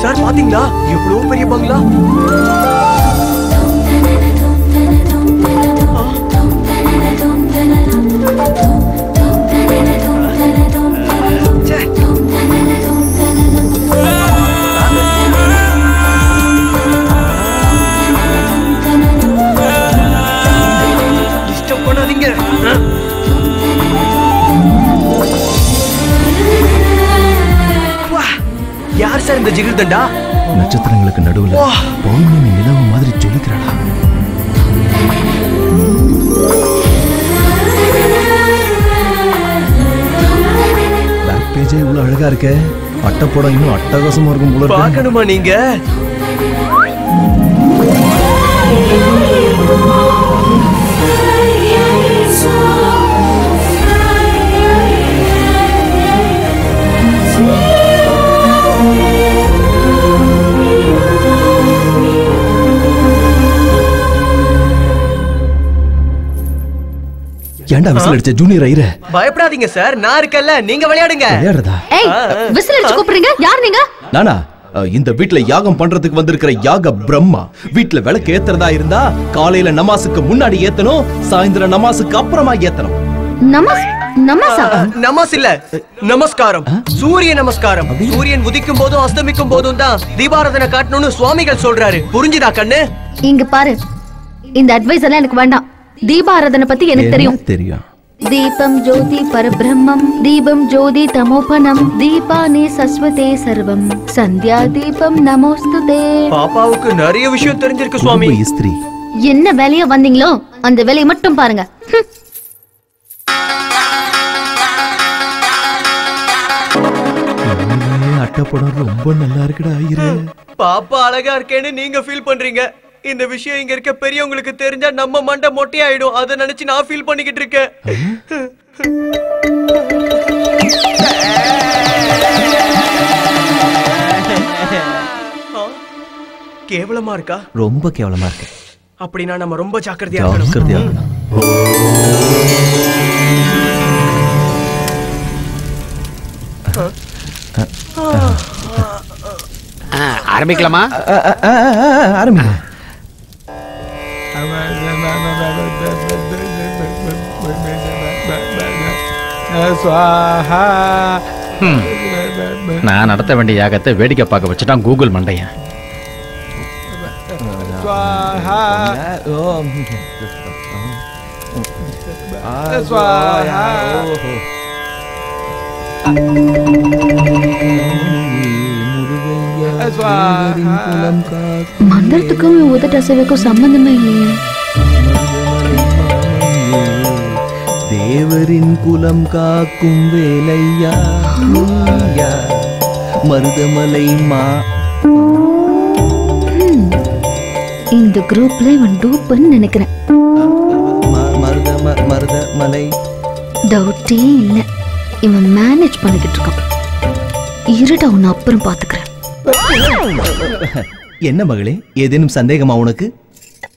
Sir பாத்தீங்களா? எவ்வளவு பெரிய பங்களா? சார் இந்த ஜிகிர் தண்டா? நட்சத்திரங்களுக்கு நடுவுல. பௌர்ணமி நிலவு மாதிரி ஜொலிக்கிறாளா. பேக் பேஜே இவ்வளவு அழகா இருக்கே. அட்டைப்படம் இன்னும் அட்டகாசமா இருக்கும் போல பார்க்கணுமா நீங்க? ஏன்டா விசில் அடிச்ச? ஜூனியர் ஐயர பயப்படாதீங்க சார். நான் இருக்கேன்ல. நீங்க விளையாடுங்க. விளையாடுறதா? ஏய் விசில் அடிச்சு கூப்பிடுறீங்க. யார் நீங்க? நானா? இந்த வீட்ல யாகம் பண்றதுக்கு வந்திருக்கிற யாக பிரம்மா. வீட்ல விளக்கு ஏத்துறதா இருந்தா காலையில நமாஸுக்கு முன்னாடி ஏத்தணும் சாயந்தரம் நமாஸுக்கு அப்புறமா ஏத்தணும். நமஸா நமஸ்? இல்ல. நமஸ்காரம். சூரிய நமஸ்காரம். சூரியன் உதிக்கும் போதும் அஸ்தமிக்கும் போதும் தான் தீபாராதனை காட்டணும்னு சுவாமிகள் சொல்றாரு. புரிஞ்சுதா கண்ணு? இங்க பாரு. இந்த அட்வைஸ் எல்லாம் எனக்கு வேண்டாம். தீபாராதனை பத்தி எனக்கு தெரியும். தெரியும்? தீபம் ஜோதி பரபிரம்மம் தீபம் ஜோதி தமோபனம் தீபானே சஸ்வதே சர்வம். சந்தியா தீபம் நமோஸ்துதே. பாப்பாவுக்கு நிறைய விஷயம் தெரிஞ்சிருக்கு சுவாமி. இஸ்திரி. என்ன வேலையா வந்தீங்களோ அந்த வேலையை மட்டும் பாருங்க. அட்டைப்படம் ரொம்ப நல்லா இருக்குடா ஐயரே. பாப்பா அழகா இருக்கேன்னு நீங்க ஃபீல் பண்றீங்க. இந்த விஷயம் இங்க இருக்க பெரியவங்களுக்கு தெரிஞ்சா நம்ம மண்டை மொட்டையாயிடும் அதை நினைச்சு நான் ஃபீல் பண்ணிக்கிட்டு இருக்கேன் கேவலமா இருக்கா ரொம்ப கேவலமா இருக்கு அப்படின்னா நம்ம ரொம்ப ஜாக்கிரதையா இருக்கணும் ஜாக்கிரதையா இருக்கணும். ஆரம்பிக்கலாமா நான் நடத்த வேண்டிய யாகத்தை வேடிக்கை பார்க்க வச்சுட்டான் கூகுள் மண்டையன். ஓ, மந்திரத்துக்கும் உதட்ட அசைவுக்கும் சம்பந்தமே இல்லையே. தேவரின் குலம் காக்கும் வேலையா? மருதமலை மா? இந்த குரூப்ல இவன் டூப்புன்னு நினைக்கிறேன். ம- மருத ம- மருதமலை? டவுட்டே இல்ல. இவன் மேனேஜ் பண்ணிக்கிட்டு இருக்கான். இருடா உன்னை அப்புறம் பாத்துக்கிறேன் என்ன மகளே ஏதேனும் சந்தேகமா உனக்கு?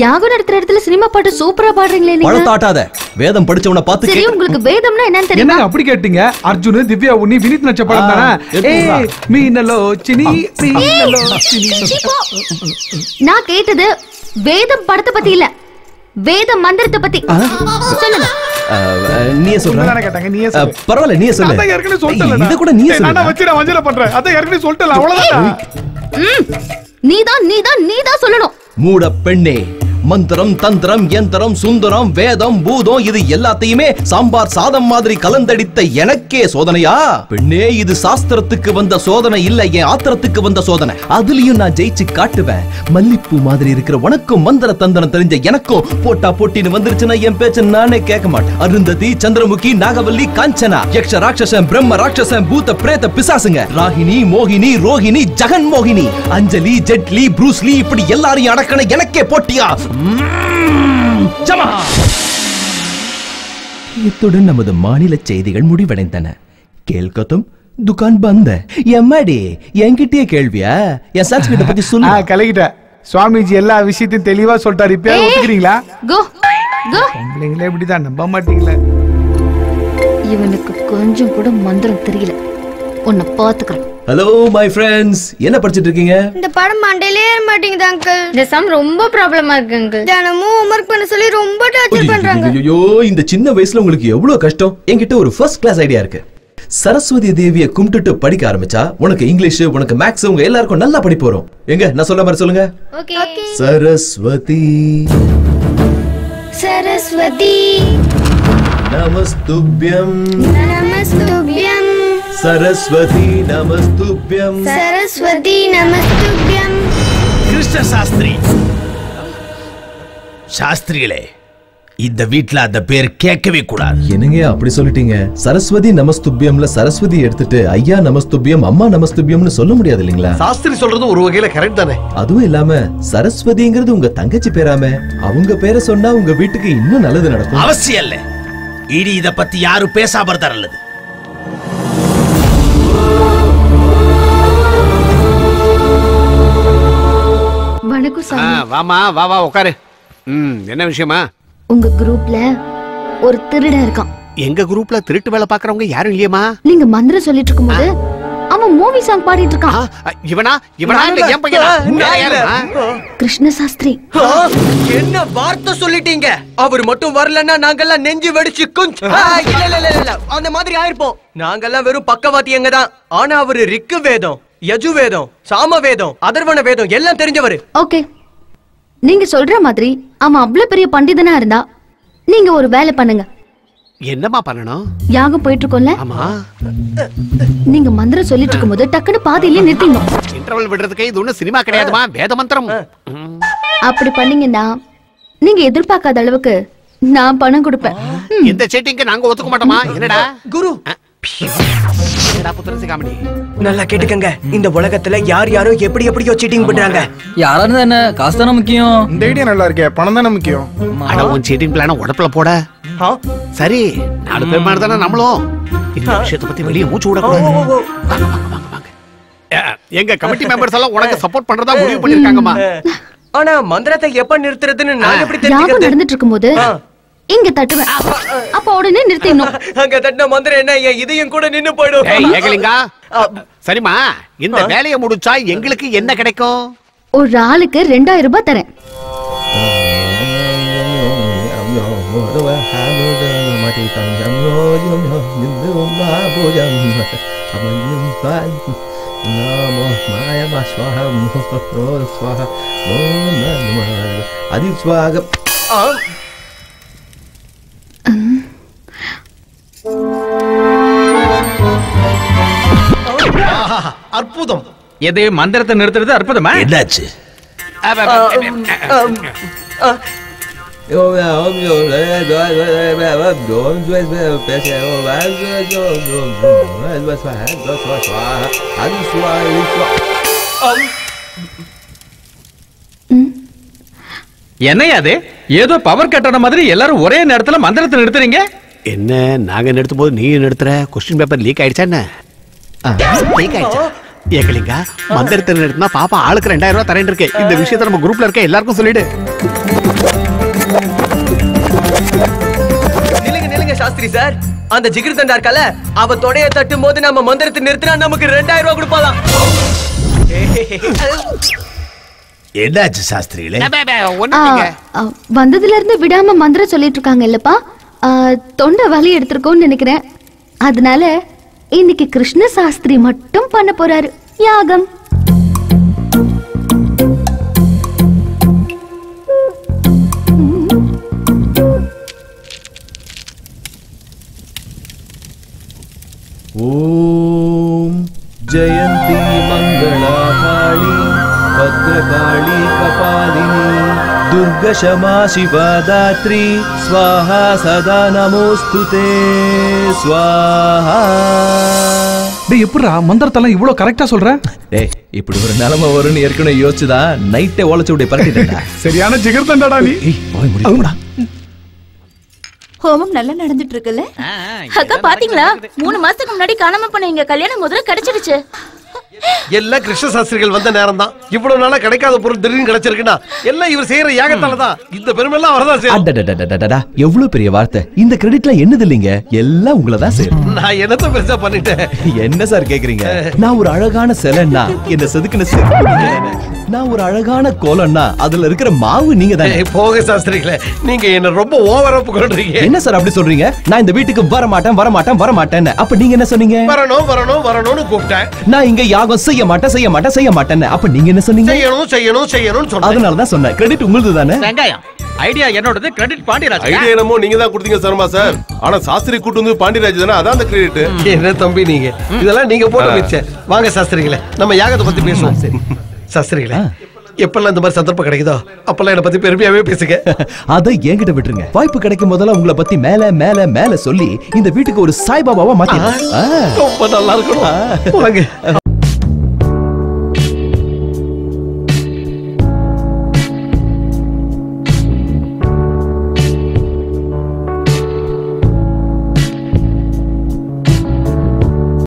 யாகம் நடத்துற இடத்துல சினிமா பாட்டு சூப்பரா பாடுறீங்களே நீங்க? பழத்தாட்டாத வேதம் படிச்சவன பார்த்து சரி உங்களுக்கு வேதம்னா என்னன்னு தெரியுமா? என்ன அப்படி கேட்டீங்க? அர்ஜுன் திவ்யா உன்னி வினித் நச்ச படம் தானே? ஏய். மீனலோ சினி மீனலோ சினி. நான் கேட்டது வேதம் படத்தை பத்தி இல்ல வேத மந்திரத்தை பத்தி. சொல்லுங்க. நீயே சொல்ற. கேட்டாங்க நீயே சொல்லு. பரவாயில்ல நீயே சொல்லு. அதான் ஏற்கனவே இத கூட நீயே நான் சொல்லு. வச்சு நான் வஞ்சல பண்றேன். அதான் ஏற்கனவே சொல்லிட்டேன் அவ்வளவுதான். நீதான் நீதான் நீதான் சொல்லணும். மூட பெண்ணே. மந்திரம் தந்திரம் எந்திரம் சுந்தரம் வேதம் பூதம் இது எல்லாத்தையுமே சாம்பார் சாதம் மாதிரி கலந்தடித்த எனக்கே சோதனையா? பெண்ணே இது சாஸ்திரத்துக்கு வந்த சோதனை இல்ல என் ஆத்திரத்துக்கு வந்த சோதனை. அதுலயும் நான் ஜெயிச்சு காட்டுவேன். மல்லிப்பூ மாதிரி இருக்கிற உனக்கும் மந்திர தந்திரம் தெரிஞ்ச எனக்கும் போட்டா போட்டின்னு வந்துருச்சுன்னா என் பேச்ச நானே கேட்க மாட்டேன். அருந்ததி சந்திரமுகி நாகவல்லி காஞ்சனா யக்ஷ ராட்சசன் பிரம்ம ராட்சசன் பூத்த பிரேத பிசாசுங்க. ராகினி மோகினி ரோஹிணி ஜெகன் மோகினி அஞ்சலி ஜெட்லி ப்ரூஸ்லி இப்படி எல்லாரையும் அடக்கண எனக்கே போட்டியா? இத்துடன் நமது மாநில செய்திகள் முடிவடைந்தன. கேள்கத்தும் துகான் பந்த. எம்மாடி என்கிட்டயே கேள்வியா? என் சன்ஸ்கிரிட்ட பத்தி சொல்லு. கலகிட்ட சுவாமிஜி எல்லா விஷயத்தையும் தெளிவா சொல்லிட்டாரு. இப்ப. ஒத்துக்கிறீங்களா. பொம்பளைங்களே இப்படிதான் நம்ப மாட்டீங்களே. இவனுக்கு கொஞ்சம் கூட மந்திரம் தெரியல. உன்னை பாத்துக்கிறேன் ஹலோ மை ஃப்ரெண்ட்ஸ் என்ன படிச்சிட்டு இருக்கீங்க இந்த படம் மண்டையிலே ஏற மாட்டேங்குது அங்கிள் இந்த சம் ரொம்ப ப்ராப்ளமா இருக்கு அங்கிள் தினமும் ஹோம்ஒர்க் பண்ண சொல்லி ரொம்ப டார்ச்சர் பண்றாங்க. ஐயோ இந்த சின்ன வயசுல உங்களுக்கு எவ்வளவு கஷ்டம்? என்கிட்ட ஒரு ஃபர்ஸ்ட் கிளாஸ் ஐடியா இருக்கு. சரஸ்வதி தேவியை கும்பிட்டுட்டு படிக்க ஆரம்பிச்சா உனக்கு இங்கிலீஷ் உனக்கு மேக்ஸ் உங்க எல்லாருக்கும் நல்லா படிப்பு வரும். எங்க நான் சொல்ல மாதிரி சொல்லுங்க. ஓகே சரஸ்வதி. சரஸ்வதி. நமஸ்துப்யம். நமஸ்துபியம். சரஸ்வதி நமஸ்துப்யம். சரஸ்வதி நமஸ்துபியம். கிருஷ்ண சாஸ்திரி சாஸ்திரிகளே இந்த வீட்ல அந்த பேர் கேட்கவே கூடாது. என்னங்க அப்படி சொல்லிட்டீங்க? சரஸ்வதி நமஸ்துப்யம்ல சரஸ்வதி எடுத்துட்டு ஐயா நமஸ்துப்யம் அம்மா நமஸ்துப்யம்னு சொல்ல முடியாது இல்லைங்களா? சாஸ்திரி சொல்றது ஒரு வகையில கரெக்ட் தானே? அதுவும் இல்லாம சரஸ்வதிங்கிறது உங்க தங்கச்சி பேராம. அவங்க பேரை சொன்னா உங்க வீட்டுக்கு இன்னும் நல்லது நடக்கும். அவசியம் இல்ல. இனி இத பத்தி யாரும் பேசாம நல்லது. வணக்கம் ஆ, சாமி வாமா வா வா உட்காரு ம் என்ன விஷயமா? உங்க குரூப்ல ஒரு திருடன் இருக்கான். எங்க குரூப்ல திருட்டு வேலை பாக்குறவங்க யாரும் இல்லையம்மா? நீங்க மந்திரம் சொல்லிட்டு இருக்கும்போது அவன் மூவி சாங் பாடிட்டு இருக்கான். இவனா? இவனா? இல்ல. என் பையனா? கிருஷ்ண சாஸ்திரி என்ன வார்த்தை சொல்லிட்டீங்க? அவர் மட்டும் வரலன்னா நாங்கெல்லாம் நெஞ்சு வெடிச்சு குஞ்ச். இல்ல இல்ல இல்ல இல்ல. அந்த மாதிரி ஆயிருப்போம். நாங்கெல்லாம் வெறும் பக்கவாத்தியங்க தான்? ஆனா அவரு ரிக்கு வேதம். யஜு வேதம் சாம வேதம் அதர்வன வேதம் எல்லாம் தெரிஞ்சவரு. ஓகே. நீங்க சொல்ற மாதிரி அவன் அவ்வளவு பெரிய பண்டிதனா இருந்தா நீங்க ஒரு வேலை பண்ணுங்க. என்னம்மா பண்ணணும்? யாகம் போயிட்டு இருக்கோம்ல ஆமா. நீங்க மந்திரம் சொல்லிட்டு இருக்கும்போது டக்குன்னு பாதியிலே நிறுத்திடணும் இன்டர்வல் விடுறதுக்கு இது ஒண்ணும் சினிமா கிடையாதுமா? வேத மந்திரம். அப்படி பண்ணீங்கன்னா நீங்க எதிர்பார்க்காத அளவுக்கு நான் பணம் கொடுப்பேன். இந்த செட்டிங்க்கு நாங்க ஒத்துக்க மாட்டோமா? என்னடா? குரு நல்லா கேட்டுக்கங்க. இந்த உலகத்துல யார் யாரோ எப்படி எப்படியோ சீட்டிங் பண்றாங்க. யாரா இருந்தா என்ன? காசு தானே முக்கியம். இந்த ஐடியா நல்லா இருக்கே. பணம் தானே முக்கியம். அட உன் சீட்டிங் பிளான உடப்புல போட. ஆ? சரி நாலு பேர் மாதிரி தானே நம்மளும். இந்த விஷயத்தை பத்தி வெளியே மூச்சு விடக்கூடாது. எங்க கமிட்டி மெம்பர்ஸ் எல்லாம் உனக்கு சப்போர்ட் பண்றதா முடிவு பண்ணிருக்காங்கம்மா. ஆனா மந்திரத்தை எப்ப நிறுத்துறதுன்னு நான் எப்படி தெரிஞ்சுக்கிறது? நடந்துட்டு இருக்கும்போது. இங்க தட்டுவேன். அப்ப உடனே நிறுத்திடணும் அங்க தட்டின மந்திரம் என்ன? என் இதயம் கூட நின்னு போயிடும்? ஏகலிங்கா. ஆ, சரிம்மா இந்த வேலையை முடிச்சா எங்களுக்கு என்ன கிடைக்கும்? ஒரு ஆளுக்கு ரெண்டாயிரம் ரூபாய் தரேன். அதிஸ்வாகம் எது மந்திரத்தை நிறுத்துறது அற்புதமா என்னாச்சு. என்னையா அது ஏதோ பவர் கட்டான மாதிரி எல்லாரும் ஒரே நேரத்துல மந்திரத்தை நிறுத்துறீங்க என்ன நாங்க நிறுத்தும் போது நீ நிறுத்துற கொஸ்டின் பேப்பர் லீக் ஆயிடுச்சா என்ன லீக் ஆயிடுச்சா ஏகலிங்கா மந்திரத்தை நிறுத்தினா பாப்பா ஆளுக்கு ரெண்டாயிரம் ரூபாய் தரேன் இருக்கு. இந்த விஷயத்த நம்ம குரூப்ல இருக்க எல்லாருக்கும் சொல்லிடு. நில்லுங்க நில்லுங்க சாஸ்திரி சார். அந்த ஜிகிர் தண்டா இருக்கல அவ தொடைய தட்டும் போது நம்ம மந்திரத்தை நிறுத்தினா நமக்கு ரெண்டாயிரம் ரூபாய் கொடுப்பாளாம். என்னாச்சு. ஆ, வந்ததுல இருந்து விடாம மந்திரம் சொல்லிட்டு இருக்காங்க இல்லப்பா. தொண்டை வலி எடுத்திருக்கோம்னு நினைக்கிறேன். அதனால இன்னைக்கு கிருஷ்ண சாஸ்திரி மட்டும் பண்ண போறாரு. யாகம். ஓம் ஜெயந்தி மங்களா பத்ரகாளி கபாலினி. दुर्गशमा शिवा दात्री स्वाहा सदा नमोऽस्तु ते स्वाहा டேய் எப்படிடா மந்திரத்தெல்லாம் இவ்வளவு கரெக்டா சொல்ற டேய் இப்படி ஒரு நிலைமை வரும்னு ஏற்கனவே யோசிச்சுதான் நைட்டே ஓலைச்சு விட்டு பரட்டிட்டேன்டா சரியான ஜிகர் தண்டாடா நீ ஏய் போய் முடியுமா ஹோமம் நல்லா நடந்துட்டு இருக்குல்ல அக்கா பாத்தீங்களா மூணு மாசத்துக்கு முன்னாடி காணாம போன எங்க கல்யாணம் முதல்ல கிடைச்சிடுச்சு எல்லாம் கிருஷ்ண சாஸ்திரிகள் வந்த நேரம் தான் இவ்வளவு நாளா கிடைக்காத பொருள் திடீர்னு கிடைச்சிருக்குன்னா எல்லாம் இவர் செய்யற யாகத்தால தான் இந்த பெருமெல்லாம் வரதான் செய்யும் எவ்வளவு பெரிய வார்த்தை இந்த கிரெடிட்ல என்னது இல்லைங்க எல்லாம் உங்களை தான் சேரும் நான் என்னத்த பெருசா பண்ணிட்டேன் என்ன சார் கேக்குறீங்க? நான் ஒரு அழகான சிலைன்னா என்ன செதுக்கின. நான் ஒரு அழகான கோலம்னா அதுல இருக்கிற மாவு நீங்க தானே போக சாஸ்திரிகளே நீங்க என்ன ரொம்ப ஓவரா புகழ்றீங்க. என்ன சார் அப்படி சொல்றீங்க? நான் இந்த வீட்டுக்கு வர மாட்டேன் வர மாட்டேன் வர மாட்டேன்னு அப்ப நீங்க என்ன சொன்னீங்க? வரணும் வரணும் வரணும்னு கூப்பிட்டேன். நான் இங்க யாகம் செய்ய மாட்டேன் செய்ய மாட்டேன் செய்ய மாட்டேன்னு. அப்ப நீங்க என்ன சொன்னீங்க? செய்யணும் செய்யணும் செய்யணும்னு சொன்னேன். அதனால தான் சொன்னேன். கிரெடிட் உங்களுது தானே? வெங்காயம். ஐடியா என்னோடது? கிரெடிட் பாண்டியராஜ். ஐடியா என்னமோ நீங்க தான் கொடுத்தீங்க சர்மா சார். ஆனா சாஸ்திரி கூட்டு வந்து பாண்டியராஜ் தானே அதான் அந்த கிரெடிட் என்ன தம்பி நீங்க? இதெல்லாம் நீங்க போட்ட மிச்சம். வாங்க சாஸ்திரிகளே. நம்ம யாகத்தை பத்தி பேசுவோம். சாஸ்திரிகளே எப்பெல்லாம் இந்த மாதிரி சந்தர்ப்பம் கிடைக்குதோ அப்பெல்லாம் என்ன பத்தி பெருமையாவே பேசுங்க. அதை என்கிட்ட விட்டுருங்க. வாய்ப்பு கிடைக்கும் போதெல்லாம் உங்களை பத்தி மேல மேல மேல சொல்லி இந்த வீட்டுக்கு ஒரு சாய்பாபாவா மாத்தி ரொம்ப நல்லா இருக்கணும். வாங்க.